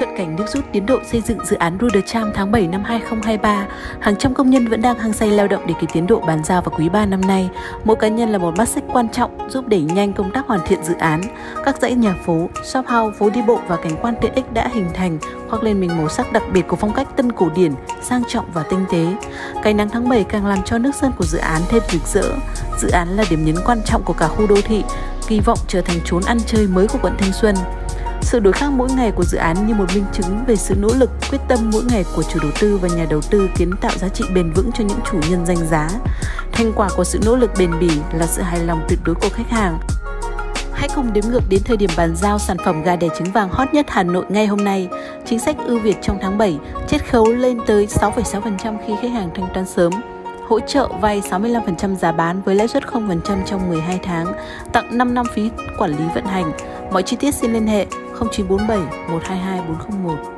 cận cảnh nước rút tiến độ xây dựng dự án Rudercham tháng 7 năm 2023, hàng trăm công nhân vẫn đang hăng say lao động để kịp tiến độ bàn giao vào quý 3 năm nay. Mỗi cá nhân là một mắt xích quan trọng giúp đẩy nhanh công tác hoàn thiện dự án. Các dãy nhà phố, shop house, phố đi bộ và cảnh quan tiện ích đã hình thành, khoác lên mình màu sắc đặc biệt của phong cách tân cổ điển, sang trọng và tinh tế. Cái nắng tháng 7 càng làm cho nước sơn của dự án thêm rực rỡ. Dự án là điểm nhấn quan trọng của cả khu đô thị, kỳ vọng trở thành chốn ăn chơi mới của quận Thanh Xuân. Sự đổi khác mỗi ngày của dự án như một minh chứng về sự nỗ lực, quyết tâm mỗi ngày của chủ đầu tư và nhà đầu tư kiến tạo giá trị bền vững cho những chủ nhân danh giá. Thành quả của sự nỗ lực bền bỉ là sự hài lòng tuyệt đối của khách hàng. Hãy cùng đếm ngược đến thời điểm bàn giao sản phẩm gà đẻ trứng vàng hot nhất Hà Nội ngay hôm nay. Chính sách ưu việt trong tháng 7, chiết khấu lên tới 6,6% khi khách hàng thanh toán sớm hỗ trợ vay 65% giá bán với lãi suất 0% trong 12 tháng, tặng 5 năm phí quản lý vận hành. Mọi chi tiết xin liên hệ 0947 122 401.